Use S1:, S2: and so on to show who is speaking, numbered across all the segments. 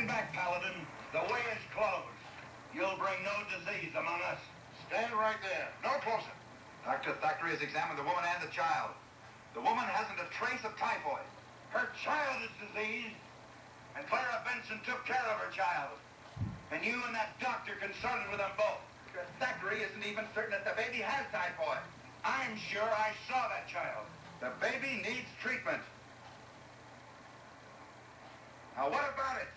S1: Turn back, Paladin. The way is closed. You'll bring no disease among us.
S2: Stand right there. No closer.
S3: Dr. Thackeray has examined the woman and the child. The woman hasn't a trace of typhoid.
S1: Her child is diseased, and Clara Benson took care of her child. And you and that doctor consulted with them both.
S3: Dr. Thackeray isn't even certain that the baby has typhoid.
S1: I'm sure I saw that child.
S3: The baby needs treatment. Now, what about it?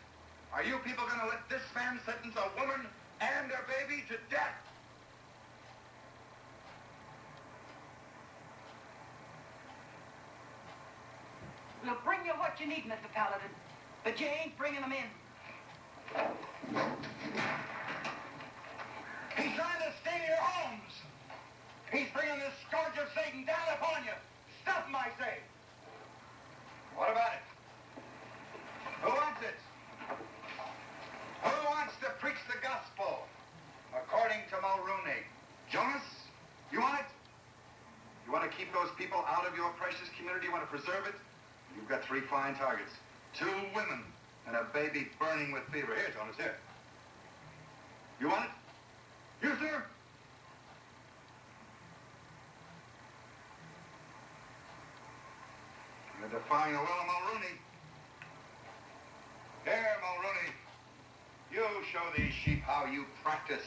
S3: Are you people going to let this man sentence a woman and her baby to death?
S4: We'll bring you what you need, Mr. Paladin. But you ain't bringing them in.
S1: He's trying to steal your homes. He's bringing this scourge of Satan down upon you. Stop him, I say.
S3: What about it? Who wants it? Who wants to preach the gospel? According to Mulrooney. Jonas, you want it? You want to keep those people out of your precious community? You want to preserve it? You've got three fine targets. Two women and a baby burning with fever. Here, Jonas, here. You want it? You, sir? You're defying the will of Mulrooney. Here, Mulrooney. You show these sheep how you practice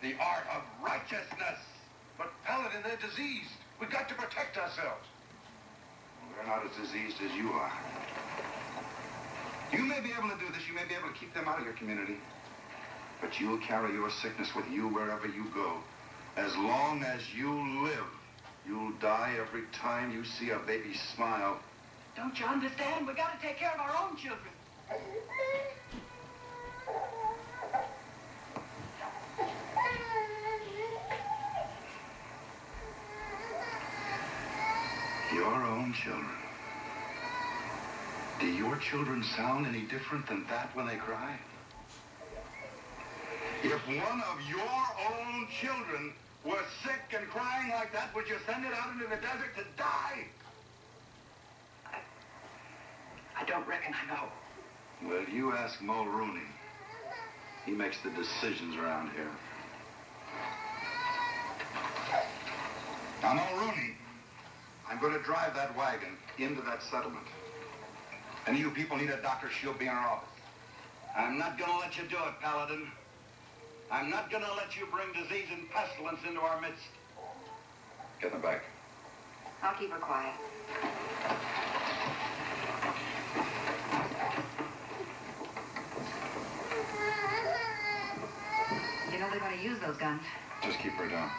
S3: the art of righteousness.
S2: But, Paladin, they're diseased. We've got to protect ourselves.
S3: They're not as diseased as you are. You may be able to do this. You may be able to keep them out of your community. But you'll carry your sickness with you wherever you go. As long as you live, you'll die every time you see a baby smile.
S4: Don't you understand? We've got to take care of our own children.
S3: Your own children. Do your children sound any different than that when they cry? If one of your own children were sick and crying like that, would you send it out into the desert to die?
S4: I don't reckon I know.
S3: Well, you ask Mulrooney. He makes the decisions around here. Now, Mulrooney, I'm going to drive that wagon into that settlement. Any of you people need a doctor, she'll be in her office.
S1: I'm not going to let you do it, Paladin. I'm not going to let you bring disease and pestilence into our midst.
S3: Get in the back.
S5: I'll keep her quiet. You know they're going to use those guns.
S3: Just keep her down.